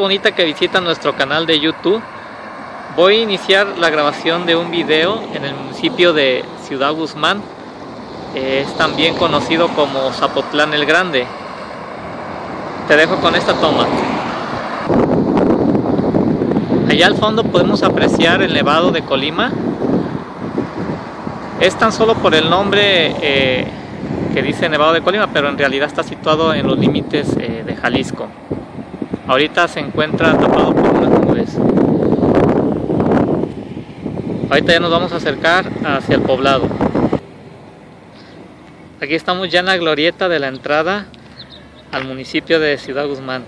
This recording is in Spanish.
bonita que visita nuestro canal de YouTube. Voy a iniciar la grabación de un video en el municipio de Ciudad Guzmán. Es también conocido como Zapotlán el Grande. Te dejo con esta toma. Allá al fondo podemos apreciar el Nevado de Colima. Es tan solo por el nombre eh, que dice Nevado de Colima, pero en realidad está situado en los límites eh, de Jalisco. Ahorita se encuentra tapado por unas nubes. Ahorita ya nos vamos a acercar hacia el poblado. Aquí estamos ya en la glorieta de la entrada al municipio de Ciudad Guzmán.